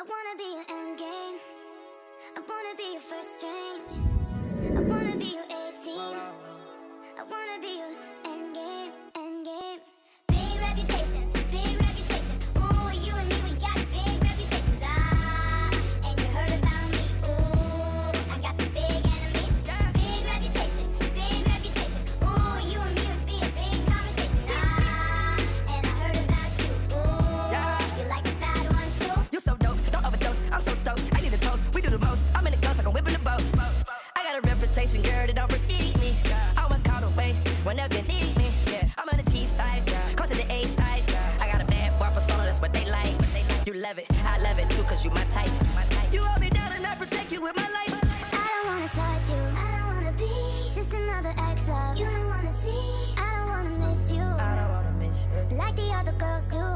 I wanna be your end game. I wanna be your first string. Reputation, girl, that don't precede me. I won't call away whenever you need me. Yeah, I'm on the G side, come to the A side. I got a bad boy persona, that's what they like. You love it, I love it too, cause you my type. You hold me down and I protect you with my life. I don't wanna touch you. I don't wanna be just another ex love. You don't wanna see. I don't wanna miss you I don't wanna miss you. like the other girls do.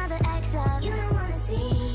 another ex love you don't wanna see.